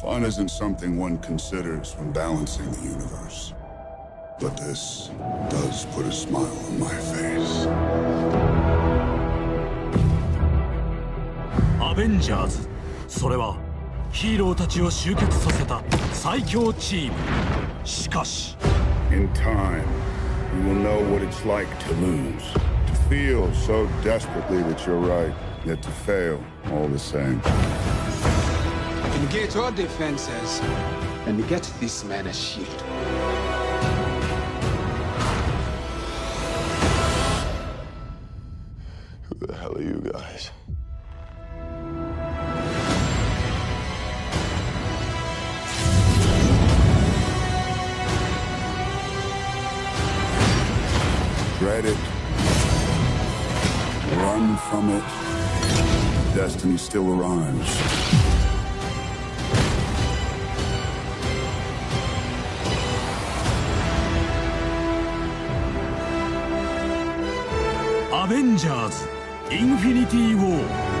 Fun isn't something one considers when balancing the universe. But this does put a smile on my face. アベンジャーズそれはヒーローたちを集結させた最強チームしかし In time, you will know what it's like to lose. To feel so desperately that you're right, yet to fail all the same. Engage all defenses and get this man a shield. Who the hell are you guys? Dread it. Run from it. Destiny still arrives.「アベンジャーズ・インフィニティ・ウォー」